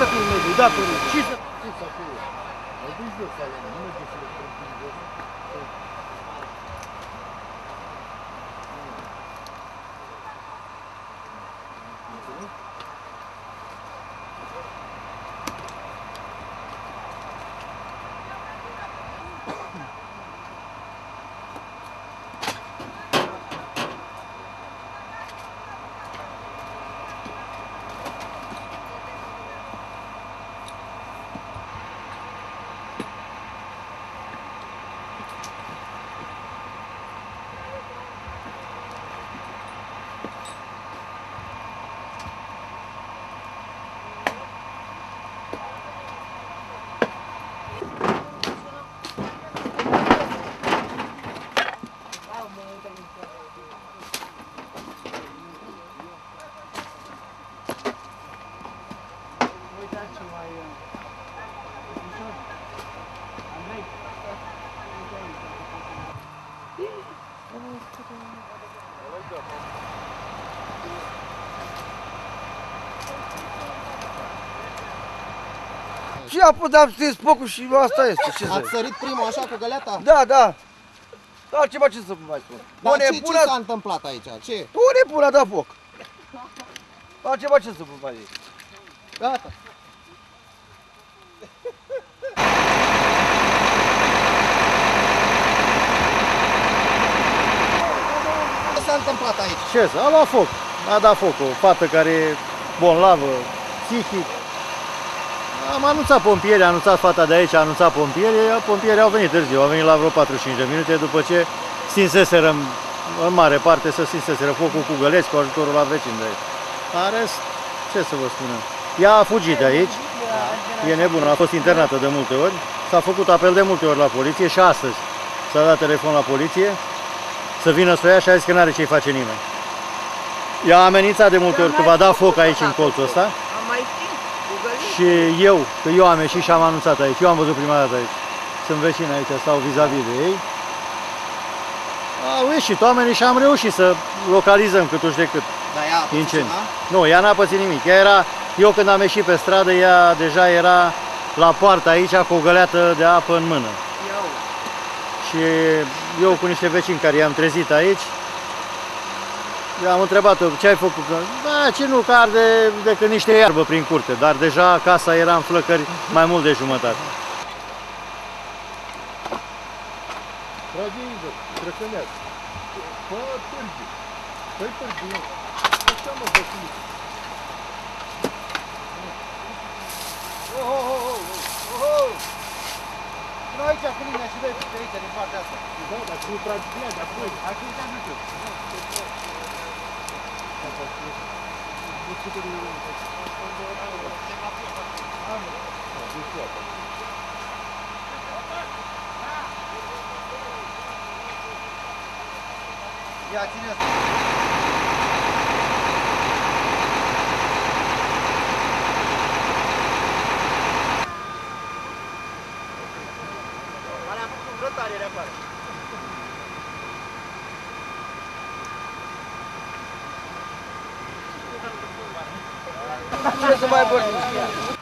să fie mediu, datorii. Și să... Ce să fie? Mai duci Și a pus, am stins focul și asta este. Ce să... Ați sărit primul așa cu găleata? Da, da. Altceva ce să vă mai spun? Dar Pune ce, ce pula, s-a întâmplat aici? Ce? pune pula, da foc. Altceva ce să vă mai zic? Gata. Întâmplat aici? Ce să, a luat foc. A dat foc o fată care e bolnavă, psihic. Am anunțat pompieri, a anunțat fata de aici, a anunțat pompieri, pompierii au venit târziu, au venit la vreo 45 de minute după ce stinseseră în mare parte să stinseseră focul cu găleți cu ajutorul la vecini de aici. În rest, ce să vă spunem? Ea a fugit de aici, e nebună, a fost internată de multe ori, s-a făcut apel de multe ori la poliție și astăzi s-a dat telefon la poliție să vină să o ia și a zis că nu are ce-i face nimeni. Ea a amenințat de multe ori că va da foc aici în colțul ăsta Am mai stins cu gălini. și eu, că eu am ieșit și am anunțat aici, eu am văzut prima dată aici. Sunt vecini aici, stau vis-a-vis de ei. Au ieșit oamenii și am reușit să localizăm câtuși de cât Da, ea a pus incendiu. ceva? Nu, ea n-a pățit nimic. Ea era, eu când am ieșit pe stradă, ea deja era la poartă aici cu o găleată de apă în mână. Eu. Și eu cu niște vecini care i-am trezit aici, i-am întrebat-o ce ai făcut. Că, Da, ce nu, că arde decât niște iarbă prin curte, dar deja casa era în flăcări mai mult de jumătate. Trage Igor, trăcănează. Bă, târgi. Păi târgi. Așa mă, băsului. Aici cu mine și vezi pe aici, din partea asta. Da, dar nu tragi bine, de apoi. Aici uite am zis eu. Ia, ține asta. A făcut grătare de afară. Ce să mai vorbim?